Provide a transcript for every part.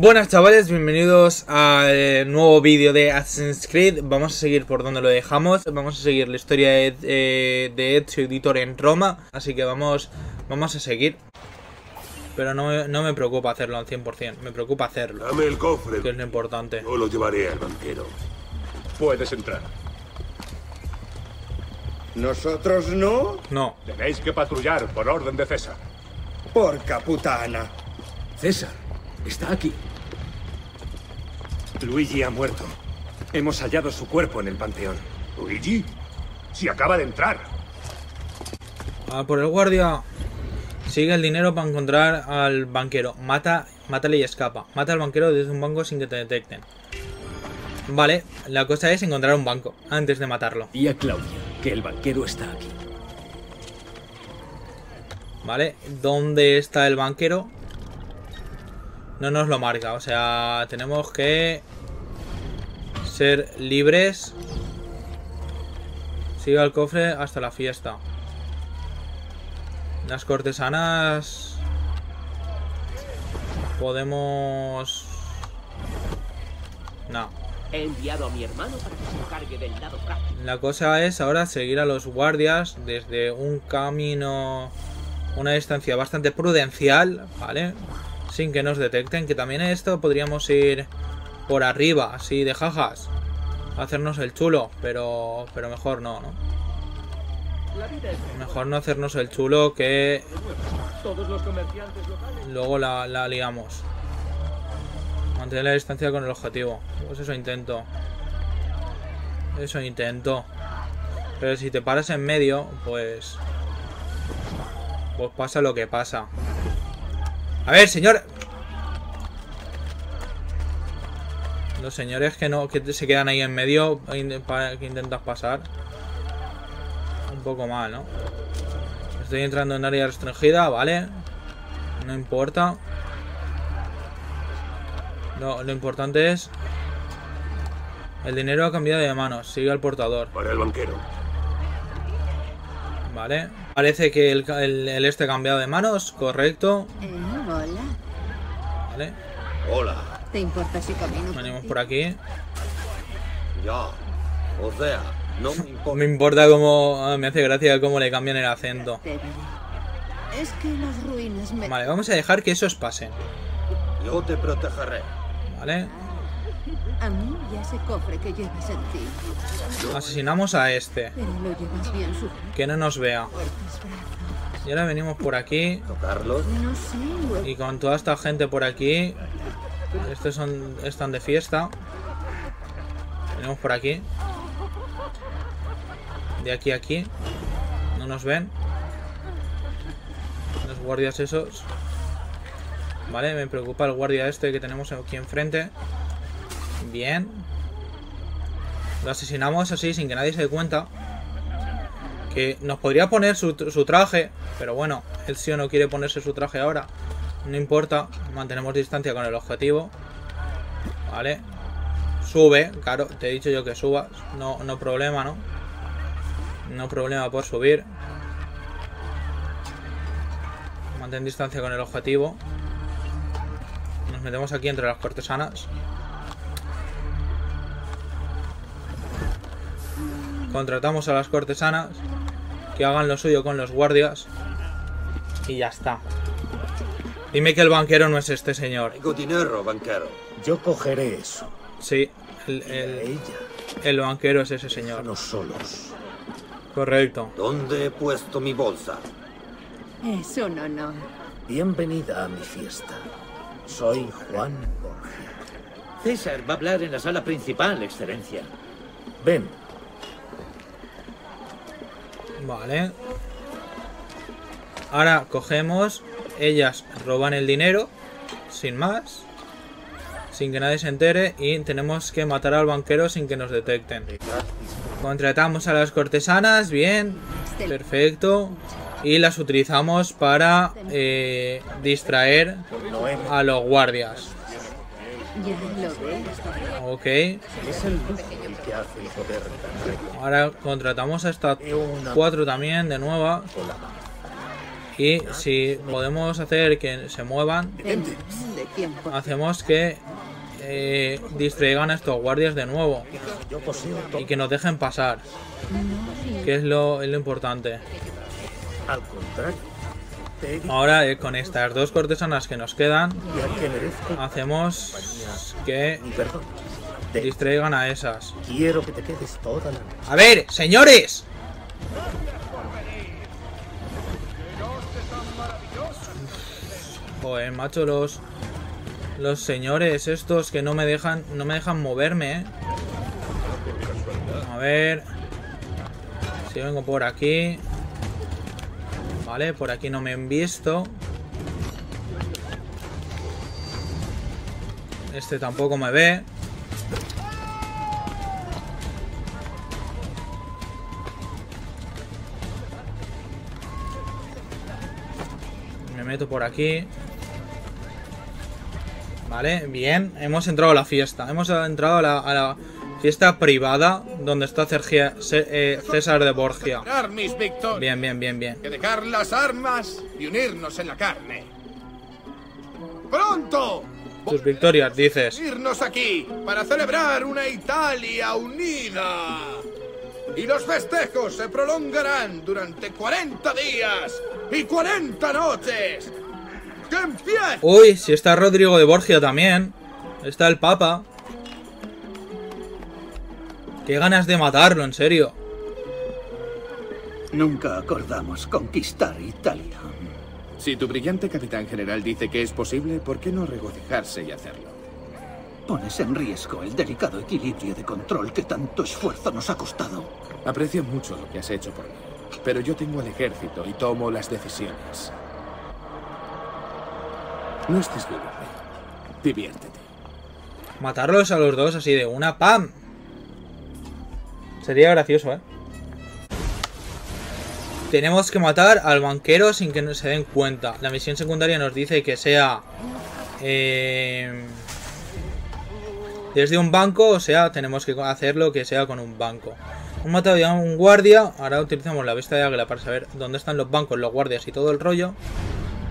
Buenas chavales, bienvenidos al nuevo vídeo de Assassin's Creed Vamos a seguir por donde lo dejamos Vamos a seguir la historia de, eh, de Ezio Editor en Roma Así que vamos, vamos a seguir Pero no, me- no me preocupa hacerlo al 100% Me preocupa hacerlo, Dame el cofre. que es lo importante Yo lo llevaré al banquero. Puedes entrar. ¿Nosotros no? No, Tenéis que patrullar por orden de César. Porca putana. César, está aquí. Luigi ha muerto. Hemos hallado su cuerpo en el panteón. ¿Luigi? Si acaba de entrar. a por el guardia Sigue el dinero para encontrar al banquero Mata, mátale y escapa Mata al banquero desde un banco sin que te detecten Vale, la cosa es encontrar un banco Antes de matarlo Y a Claudia, que el banquero está aquí. ¿Vale? ¿Dónde está el banquero? No nos lo marca, o sea, tenemos que ser libres. Siga el cofre hasta la fiesta. Las cortesanas... Podemos... No. He enviado a mi hermano para que se encargue del lado práctico. La cosa es ahora seguir a los guardias desde un camino, una distancia bastante prudencial, ¿vale? Sin que nos detecten, que también esto podríamos ir por arriba, así de jajas, hacernos el chulo, pero, pero mejor no, ¿no? Mejor no hacernos el chulo que luego la, la liamos. Mantener la distancia con el objetivo. Pues eso intento. Eso intento. Pero si te paras en medio, pues... Pues pasa lo que pasa. A ver, señor. Los señores que no que se quedan ahí en medio que intentas pasar. Un poco mal, ¿no? Estoy entrando en área restringida, ¿vale? No importa. No, lo importante es... El dinero ha cambiado de manos. Sigue al portador. Para el banquero. Vale. Parece que el, el- el este ha cambiado de manos. Correcto. Eh. Vale. Hola. ¿Te importa si camino? Venimos por aquí. Ya. O sea, no me importa. Me importa cómo... ah, Me hace gracia cómo le cambian el acento. Es que las ruinas me... Vale, vamos a dejar que esos pasen. Yo te protegeré. Vale. A mí y a ese cofre que llevas en ti. Asesinamos a este. Pero lo llevas bien sujeto. Que no nos vea. Y ahora venimos por aquí. ¿Tocarlos? Y con toda esta gente por aquí. Estos son, están de fiesta. Venimos por aquí. De aquí a aquí. No nos ven. Los guardias esos. Vale, me preocupa el guardia este que tenemos aquí enfrente. Bien. Lo asesinamos así sin que nadie se dé cuenta. Que nos podría poner su, traje. Pero bueno, él sí o no quiere ponerse su traje ahora. No importa, mantenemos distancia con el objetivo. Vale. Sube, claro, te he dicho yo que subas. No, no problema, ¿no? No problema por subir. Mantén distancia con el objetivo. Nos metemos aquí entre las cortesanas. Contratamos a las cortesanas que hagan lo suyo con los guardias. Y ya está. Dime que el banquero no es este señor. Tengo dinero, banquero. Yo cogeré eso. Sí, el, el, ella, el banquero es ese señor. déjanos solos. Correcto. ¿Dónde he puesto mi bolsa? Es un honor. Bienvenida a mi fiesta. Soy Juan Borgia. César va a hablar en la sala principal, excelencia. Ven, Vale. Ahora cogemos. Ellas roban el dinero. Sin más. Sin que nadie se entere. Y tenemos que matar al banquero sin que nos detecten. Contratamos a las cortesanas. Bien. Perfecto. Y las utilizamos para eh, distraer a los guardias. Ya lo ves. Ok. Es el que hace el poder. Ahora contratamos a estas cuatro también de nueva. Y si podemos hacer que se muevan, hacemos que eh, distraigan a estos guardias de nuevo y que nos dejen pasar, que es lo, es lo importante. Al contrario, Ahora eh, con estas dos cortesanas que nos quedan, hacemos que distraigan a esas. quiero que te quedes toda la noche. A ver, señores. Joder, macho, los los señores estos que no me dejan no me dejan moverme, ¿eh? A ver. Si vengo por aquí. Vale, por aquí no me han visto. Este tampoco me ve. Me meto por aquí. Vale, bien. Hemos entrado a la fiesta. Hemos entrado a la, a la fiesta privada donde está Sergia- eh, César de Borgia. Mis. Bien, bien, bien, bien. Que dejar las armas y unirnos en la carne. ¡Pronto! Tus victorias, dices. Irnos aquí para celebrar una Italia unida. Y los festejos se prolongarán durante 40 días y 40 noches. ¡Que empiece! Uy, si está Rodrigo de Borgia también. Está el Papa. Qué ganas de matarlo, en serio. Nunca acordamos conquistar Italia. Si tu brillante capitán general dice que es posible, ¿por qué no regocijarse y hacerlo? Pones en riesgo el delicado equilibrio de control que tanto esfuerzo nos ha costado. Aprecio mucho lo que has hecho por mí, pero yo tengo el ejército y tomo las decisiones. No estés Rey. Diviértete. Matarlos a los dos así de una ¡pam! Sería gracioso, ¿eh? Tenemos que matar al banquero sin que se den cuenta. La misión secundaria nos dice que sea... eh, desde un banco, o sea, tenemos que hacerlo que sea con un banco. Hemos matado ya a un guardia. Ahora utilizamos la vista de águila para saber dónde están los bancos, los guardias y todo el rollo.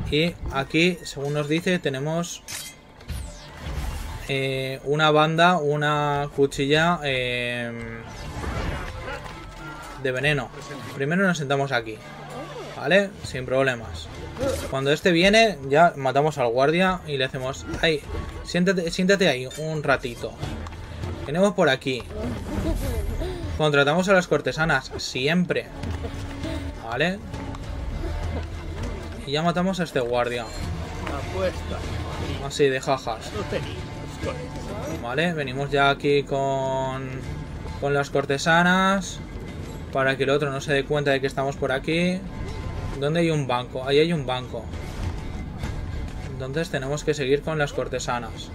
Y aquí, según nos dice, tenemos eh, una banda, una cuchilla eh, de veneno. Primero nos sentamos aquí, ¿vale? Sin problemas. Cuando este viene, ya matamos al guardia y le hacemos... Ahí, siéntate, siéntate ahí un ratito. Tenemos por aquí. Contratamos a las cortesanas, siempre. ¿Vale? Y ya matamos a este guardia. Así de jajas. Vale, venimos ya aquí con, con las cortesanas. Para que el otro no se dé cuenta de que estamos por aquí. ¿Dónde hay un banco? Ahí hay un banco. Entonces tenemos que seguir con las cortesanas.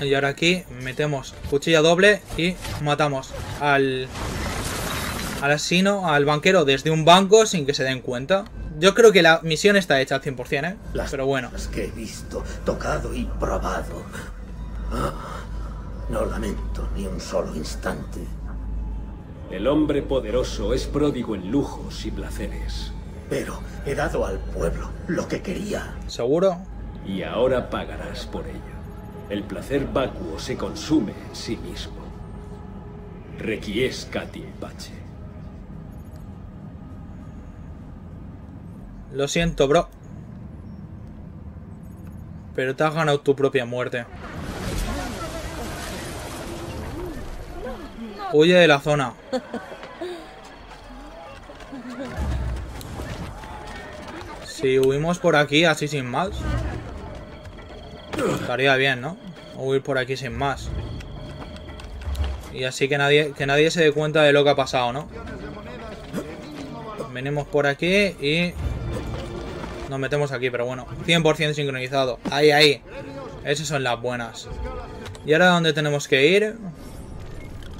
Y ahora aquí metemos cuchilla doble y matamos al, al asesino, al banquero desde un banco sin que se den cuenta. Yo creo que la misión está hecha al 100%, ¿eh? Las Pero bueno. cosas que he visto, tocado y probado. Ah, no lamento ni un solo instante. El hombre poderoso es pródigo en lujos y placeres. Pero he dado al pueblo lo que quería. ¿Seguro? Y ahora pagarás por ello. El placer vacuo se consume en sí mismo. Requiescat in pace. Lo siento, bro. Pero te has ganado tu propia muerte. Huye de la zona. Si huimos por aquí así sin más. Estaría bien, ¿no? Huir por aquí sin más. Y así que nadie, que nadie se dé cuenta de lo que ha pasado, ¿no? Venimos por aquí y nos metemos aquí, pero bueno, 100% sincronizado. Ahí, ahí. Esas son las buenas. ¿Y ahora dónde tenemos que ir?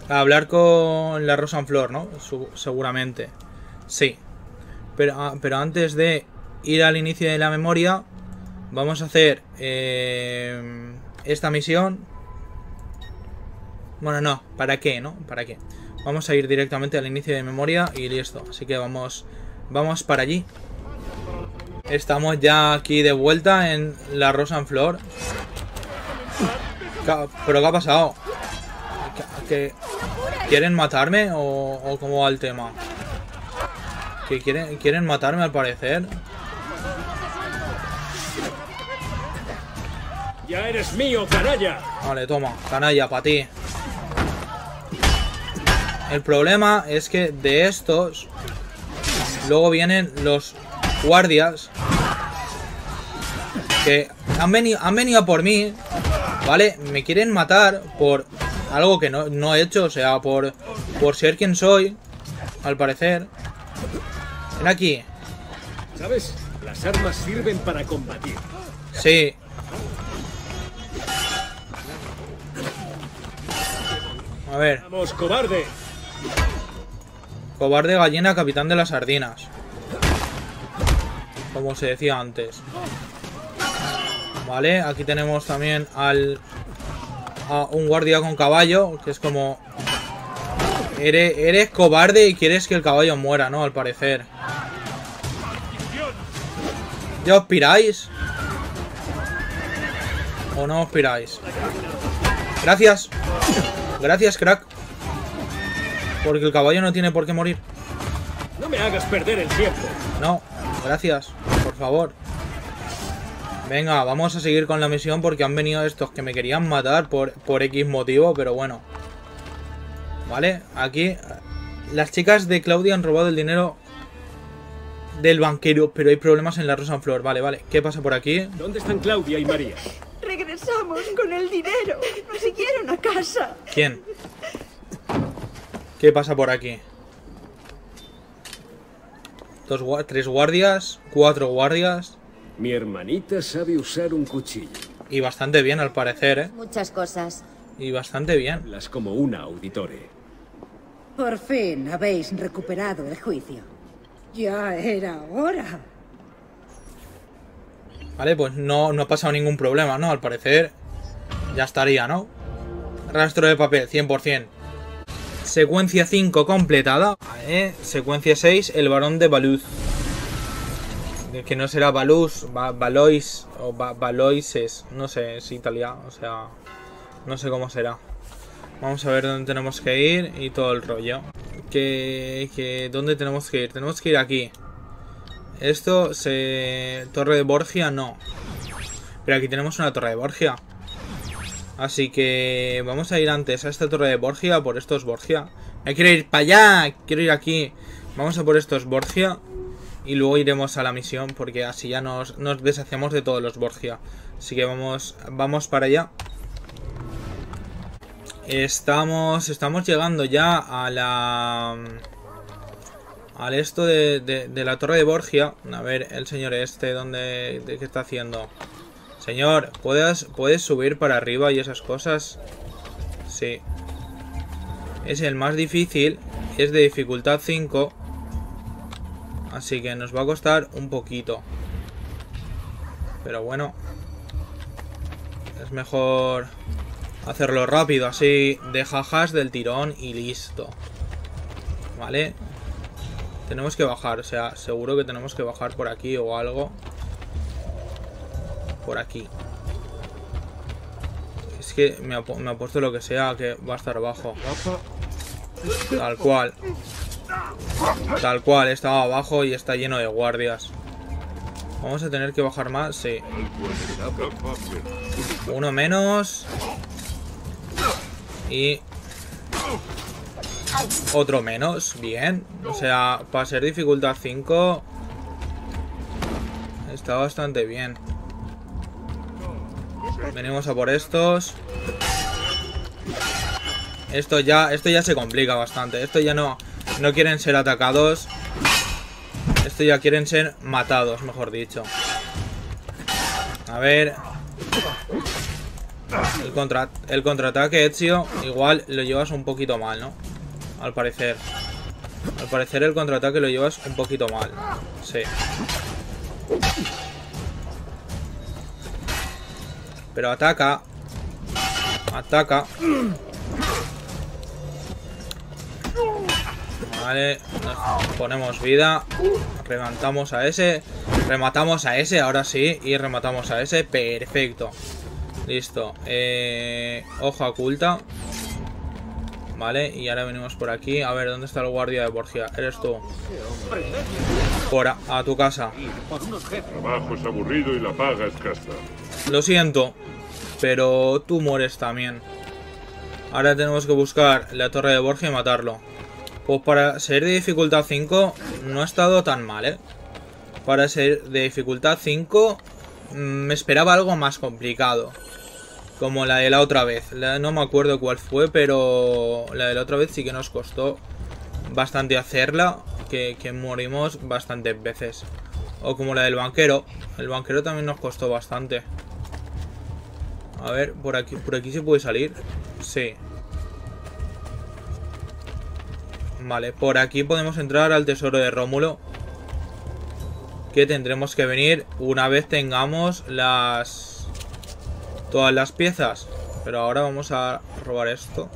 A hablar con la Rosanflor, ¿no? Su- seguramente. Sí. Pero, ah, pero antes de ir al inicio de la memoria, vamos a hacer eh, esta misión. Bueno, no, ¿para qué, no? ¿Para qué? Vamos a ir directamente al inicio de memoria y listo. Así que vamos, vamos para allí. Estamos ya aquí de vuelta en la Rosa en Flor. ¿Pero qué ha pasado? ¿Que, que- quieren matarme o, o cómo va el tema? ¿Que quieren, quieren matarme al parecer? ¡Ya eres mío, canalla! Vale, toma, canalla, para ti. El problema es que de estos luego vienen los guardias que han venido, han venido a por mí, ¿vale? Me quieren matar por algo que no, no he hecho, o sea, por, por ser quien soy, al parecer. Ven aquí, ¿Sabes? Las armas sirven para combatir. sí. A ver. ¡Vamos, cobarde! Cobarde gallina, capitán de las sardinas. Como se decía antes. Vale, aquí tenemos también al... A un guardia con caballo, que es como... Eres, eres cobarde y quieres que el caballo muera, ¿no? Al parecer. ¿Ya os piráis? ¿O no os piráis? Gracias. Gracias, crack. Porque el caballo no tiene por qué morir. No me hagas perder el tiempo. No, gracias, por favor. Venga, vamos a seguir con la misión porque han venido estos que me querían matar por, por X motivo, pero bueno. Vale, aquí las chicas de Claudia han robado el dinero del banquero, pero hay problemas en la Rosa en Flor. Vale, vale, ¿qué pasa por aquí? ¿Dónde están Claudia y María? Regresamos con el dinero. Nos siguieron a casa. ¿Quién? ¿Qué pasa por aquí? Dos, tres guardias, cuatro guardias Mi hermanita sabe usar un cuchillo. y bastante bien al parecer, ¿eh? Muchas cosas. Y bastante bien. Hablas como una auditore. Por fin habéis recuperado el juicio. Ya era hora. Vale, pues no, no ha pasado ningún problema, ¿no? Al parecer ya estaría, ¿no? Rastro de papel, 100%. Secuencia 5 completada. Vale, Secuencia 6, el varón de Baluz. Que no será Baluz, Ba- Valois o Ba- Valoises. No sé, es italiano, o sea, no sé cómo será. Vamos a ver dónde tenemos que ir y todo el rollo. Que, que, ¿Dónde tenemos que ir? Tenemos que ir aquí. Esto se... Torre de Borgia, no. Pero aquí tenemos una torre de Borgia. Así que vamos a ir antes a esta torre de Borgia por estos Borgia. Me quiero ir para allá, quiero ir aquí. Vamos a por estos Borgia y luego iremos a la misión porque así ya nos, nos deshacemos de todos los Borgia. Así que vamos, vamos para allá. Estamos, estamos llegando ya a la... Al esto de, de- la torre de Borgia. A ver, el señor este, ¿dónde, de qué está haciendo? Señor, ¿puedes, ¿puedes subir para arriba y esas cosas? Sí. Es el más difícil. Es de dificultad 5. Así que nos va a costar un poquito. Pero bueno. Es mejor hacerlo rápido. Así de jajas del tirón y listo. Vale. Tenemos que bajar. O sea, seguro que tenemos que bajar por aquí o algo por aquí. Es que me ha, pu- me ha puesto lo que sea que va a estar abajo. Tal cual. Tal cual, estaba abajo y está lleno de guardias. Vamos a tener que bajar más, sí. Uno menos. Y... Otro menos, bien. O sea, para ser dificultad 5... Está bastante bien. Venimos a por estos. Esto ya, esto ya se complica bastante. Esto ya no, no quieren ser atacados. Esto ya quieren ser matados, mejor dicho. A ver. El, contra, el contraataque Ezio igual lo llevas un poquito mal, ¿no? Al parecer. Al parecer el contraataque lo llevas un poquito mal. Sí. Pero ataca. Ataca. Vale, nos ponemos vida. Rematamos a ese. Rematamos a ese, ahora sí. Y rematamos a ese. Perfecto. Listo. Eh, hoja oculta. Vale, y ahora venimos por aquí. A ver, ¿dónde está el guardia de Borgia? Eres tú. Por a, tu casa. Trabajo es aburrido y la paga es casta. Lo siento, pero tú mueres también. Ahora tenemos que buscar la torre de Borgia y matarlo. Pues para ser de dificultad 5 no ha estado tan mal, ¿eh? Para ser de dificultad 5 mm, me esperaba algo más complicado. Como la de la otra vez. No me acuerdo cuál fue, pero la de la otra vez sí que nos costó bastante hacerla. Que, que morimos bastantes veces. O como la del banquero. El banquero también nos costó bastante. A ver, por aquí, por aquí se puede salir. Sí. Vale, por aquí podemos entrar al tesoro de Rómulo. Que tendremos que venir una vez tengamos las... Todas las piezas. Pero ahora vamos a robar esto.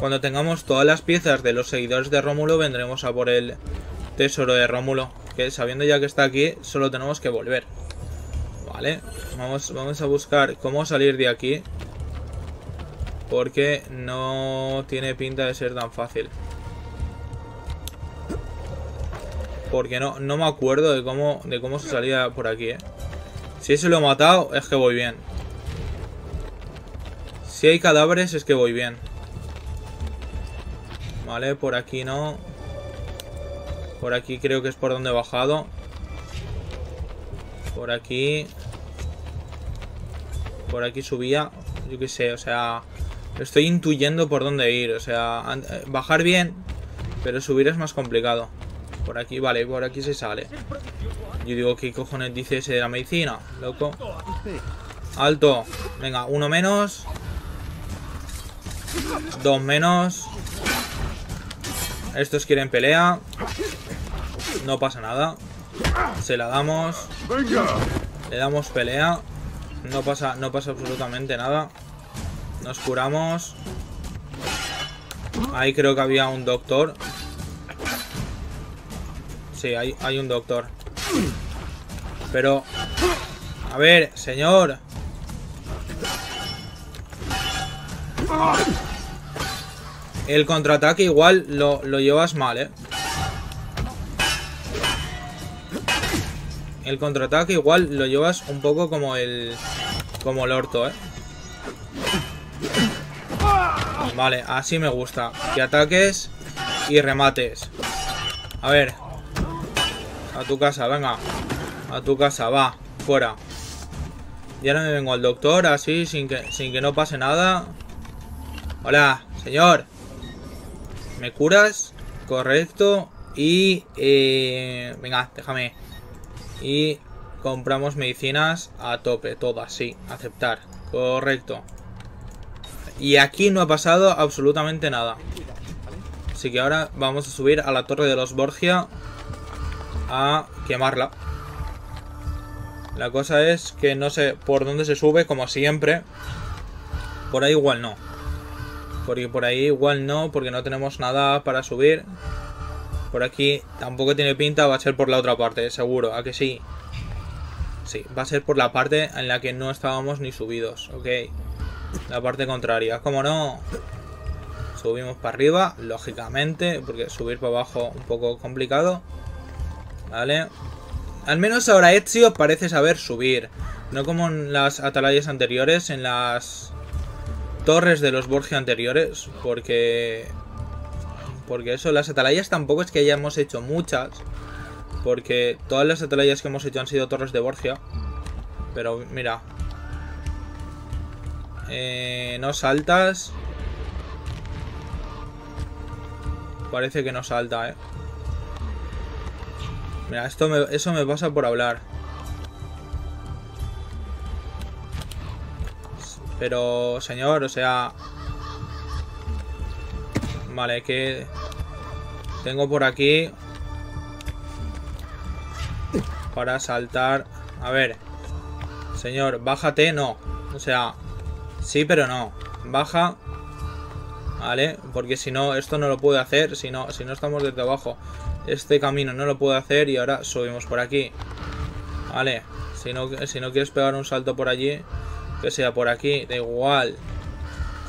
Cuando tengamos todas las piezas de los seguidores de Rómulo, vendremos a por el tesoro de Rómulo. Que sabiendo ya que está aquí, solo tenemos que volver. Vamos, vamos a buscar cómo salir de aquí. Porque no tiene pinta de ser tan fácil. Porque no, no me acuerdo de cómo, de cómo se salía por aquí, ¿eh? Si ese lo he matado, es que voy bien. Si hay cadáveres, es que voy bien. Vale, por aquí no. Por aquí creo que es por donde he bajado. Por aquí. Por aquí subía. Yo qué sé, o sea. Estoy intuyendo por dónde ir. O sea, eh, bajar bien. Pero subir es más complicado. Por aquí, vale, por aquí se sale. Yo digo, ¿qué cojones dice ese de la medicina? Loco. Alto. Venga, uno menos. Dos menos. Estos quieren pelea. No pasa nada. Se la damos. Le damos pelea. No pasa, no pasa absolutamente nada. Nos curamos. Ahí creo que había un doctor. Sí, hay, hay un doctor. Pero... A ver, señor. El contraataque igual lo, lo llevas mal, ¿eh? El contraataque igual lo llevas un poco como el... Como el orto, ¿eh? Vale, así me gusta. Que ataques y remates. A ver. A tu casa, venga. A tu casa, va. Fuera. Y ahora me vengo al doctor así, sin que, sin que no pase nada. Hola, señor. ¿Me curas? Correcto. Y... Eh, venga, déjame. Y compramos medicinas a tope, todas, sí. Aceptar. Correcto. Y aquí no ha pasado absolutamente nada. Así que ahora vamos a subir a la torre de los Borgia a quemarla. La cosa es que no sé por dónde se sube, como siempre. Por ahí igual no. Porque por ahí igual no, porque no tenemos nada para subir. Por aquí tampoco tiene pinta, va a ser por la otra parte, seguro. ¿A que sí? Sí, va a ser por la parte en la que no estábamos ni subidos, ok. La parte contraria, como no. Subimos para arriba, lógicamente, porque subir para abajo un poco complicado. Vale. Al menos ahora Ezio parece saber subir. No como en las atalayas anteriores, en las torres de los Borgia anteriores. Porque... Porque eso, las atalayas tampoco es que hayamos hecho muchas. Porque todas las atalayas que hemos hecho han sido torres de Borgia. Pero mira. Eh, no saltas. Parece que no salta, eh. Mira, esto me- eso me pasa por hablar. Pero, señor, o sea... Vale, que... Tengo por aquí... Para saltar... A ver. Señor, bájate, no. O sea... Sí, pero no. Baja. ¿Vale? Porque si no, esto no lo puede hacer. Si no, si no estamos desde abajo. Este camino no lo puede hacer y ahora subimos por aquí. Vale. Si no, si no quieres pegar un salto por allí, que sea por aquí. Da igual.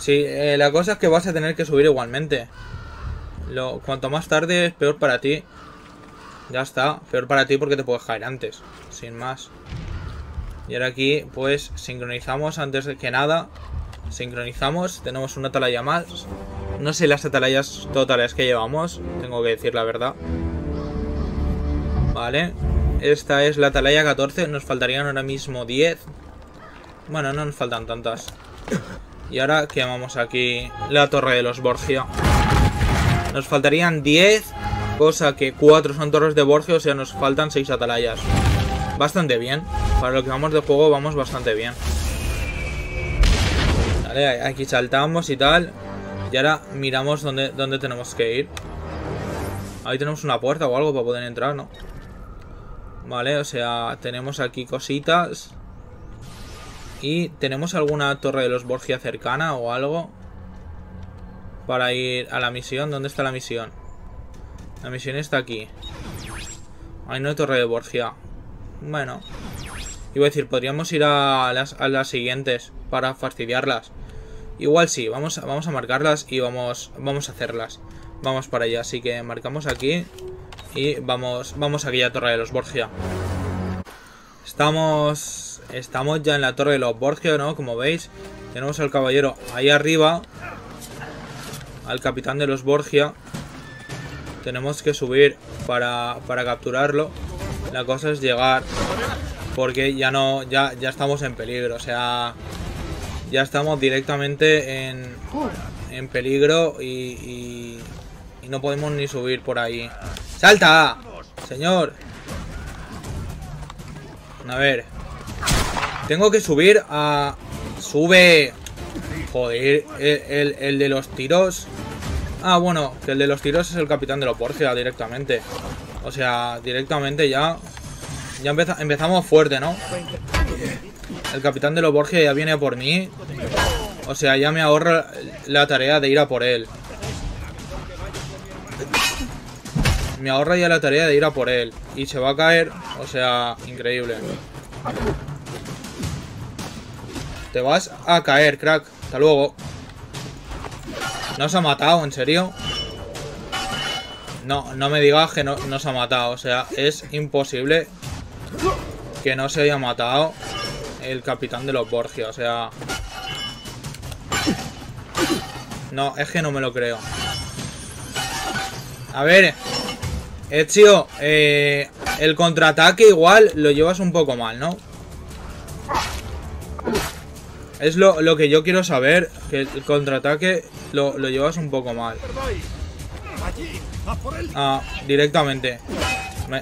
Sí, eh, la cosa es que vas a tener que subir igualmente. Lo, cuanto más tarde peor para ti. Ya está. Peor para ti porque te puedes caer antes. Sin más. Y ahora aquí, pues, sincronizamos antes de que nada. Sincronizamos. Tenemos una atalaya más. No sé las atalayas totales que llevamos. Tengo que decir la verdad. Vale. Esta es la atalaya 14. Nos faltarían ahora mismo 10. Bueno, no nos faltan tantas. Y ahora quemamos aquí la torre de los Borgia. Nos faltarían 10. Cosa que 4 son torres de Borgia. O sea, nos faltan 6 atalayas. Bastante bien. Para lo que vamos de juego vamos bastante bien. Vale, aquí saltamos y tal. Y ahora miramos dónde, dónde tenemos que ir. Ahí tenemos una puerta o algo para poder entrar, ¿no? Vale, o sea, tenemos aquí cositas. Y tenemos alguna torre de los Borgia cercana o algo. Para ir a la misión. ¿Dónde está la misión? La misión está aquí. Ahí no hay torre de Borgia. Bueno. Iba a decir, podríamos ir a las, las siguientes para fastidiarlas. Igual sí, vamos, vamos a marcarlas y vamos, vamos a hacerlas. Vamos para allá, así que marcamos aquí y vamos, vamos a aquella torre de los Borgia. Estamos, estamos ya en la torre de los Borgia, ¿no? Como veis, tenemos al caballero ahí arriba. Al capitán de los Borgia. Tenemos que subir para, para capturarlo. La cosa es llegar porque ya no ya, ya estamos en peligro, o sea, ya estamos directamente en, en peligro y, y no podemos ni subir por ahí. ¡Salta! Señor. A ver. Tengo que subir a... Sube. Joder, el, el, de los tiros... Ah, bueno, que el de los tiros es el capitán de los Borgia directamente. O sea, directamente ya... Ya empeza, empezamos fuerte, ¿no? El capitán de los Borgia ya viene a por mí. O sea, ya me ahorra la tarea de ir a por él. Me ahorra ya la tarea de ir a por él. Y se va a caer. O sea, increíble. Te vas a caer, crack. Hasta luego. ¿No se ha matado? ¿En serio? No, no me digas que no, no se ha matado. O sea, es imposible que no se haya matado el capitán de los Borgia. O sea... No, es que no me lo creo. A ver... Ezio, eh, el contraataque igual lo llevas un poco mal, ¿no? Es lo, lo que yo quiero saber, que el contraataque lo, lo llevas un poco mal. Ah, directamente.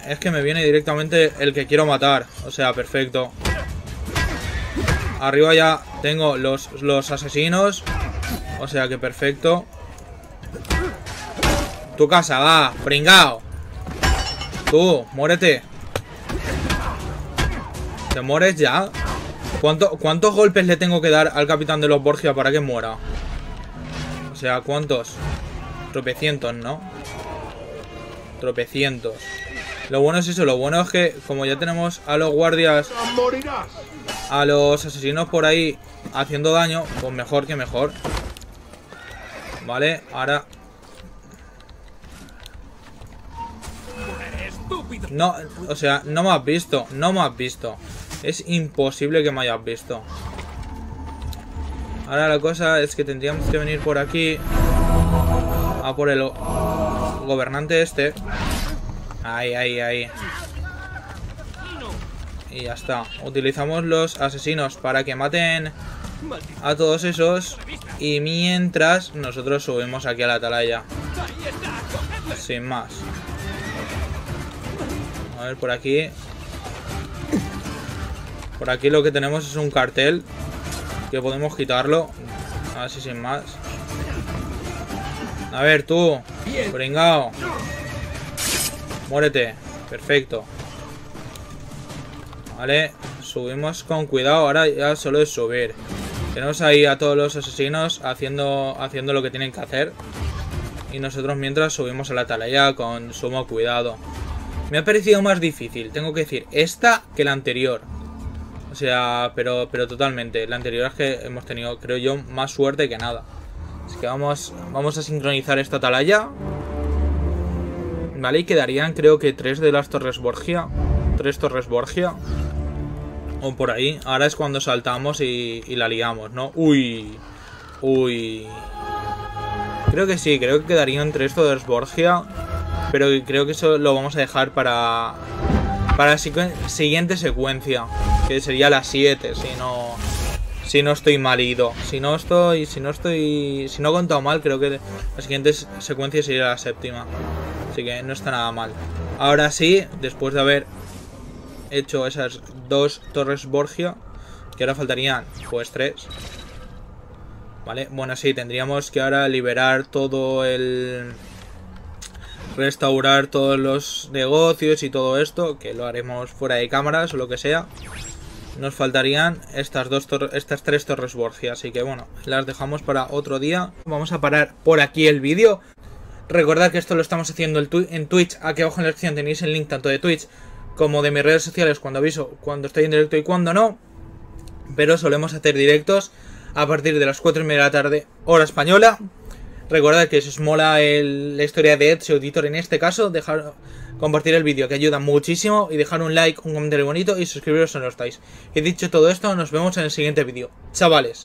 Es que me viene directamente el que quiero matar. O sea, perfecto. Arriba ya tengo los, los asesinos. O sea que perfecto. Tu casa, va, pringao. Tú, muérete. ¿Te mueres ya? ¿Cuánto, ¿Cuántos golpes le tengo que dar al capitán de los Borgia para que muera? O sea, ¿cuántos? Tropecientos, ¿no? Tropecientos. Lo bueno es eso, lo bueno es que como ya tenemos a los guardias, a los asesinos por ahí haciendo daño, pues mejor que mejor. Vale, ahora... No, o sea, no me has visto, no me has visto. Es imposible que me hayas visto. Ahora la cosa es que tendríamos que venir por aquí a por el gobernante este. Ahí, ahí, ahí. Y ya está. Utilizamos los asesinos para que maten a todos esos. Y mientras nosotros subimos aquí a la atalaya. Sin más. A ver, por aquí. Por aquí lo que tenemos es un cartel. Que podemos quitarlo. Así sin más. A ver, tú. Pringao. Muérete. Perfecto. Vale. Subimos con cuidado. Ahora ya solo es subir. Tenemos ahí a todos los asesinos haciendo, haciendo lo que tienen que hacer. Y nosotros mientras subimos a la atalaya con sumo cuidado. Me ha parecido más difícil, tengo que decir, esta que la anterior. O sea, pero, pero totalmente. La anterior es que hemos tenido, creo yo, más suerte que nada. Así que vamos, vamos a sincronizar esta atalaya. Vale, y quedarían creo que tres de las Torres Borgia. Tres Torres Borgia. O por ahí. Ahora es cuando saltamos y, y la liamos, ¿no? Uy. Uy. Creo que sí, creo que quedarían tres Torres Borgia. Pero creo que eso lo vamos a dejar para... Para la siguiente secuencia. Que sería la 7, si no... Si no estoy mal ido. Si no estoy... Si no estoy... Si no he contado mal, creo que la siguiente secuencia sería la séptima. Así que no está nada mal. Ahora sí, después de haber hecho esas dos torres Borgia, que ahora faltarían pues tres. Vale, bueno, sí, tendríamos que ahora liberar todo el... Restaurar todos los negocios y todo esto, que lo haremos fuera de cámaras o lo que sea. Nos faltarían estas dos estas tres torres Borgia, así que bueno, las dejamos para otro día. Vamos a parar por aquí el vídeo. Recordad que esto lo estamos haciendo en Twitch. Aquí abajo en la descripción tenéis el link tanto de Twitch como de mis redes sociales cuando aviso cuando estoy en directo y cuando no. Pero solemos hacer directos a partir de las 4 y media de la tarde, hora española. Recordad que si os mola la historia de Ezio Editor en este caso, dejar compartir el vídeo que ayuda muchísimo y dejar un like, un comentario bonito y suscribiros si no estáis. Y dicho todo esto, nos vemos en el siguiente vídeo. Chavales.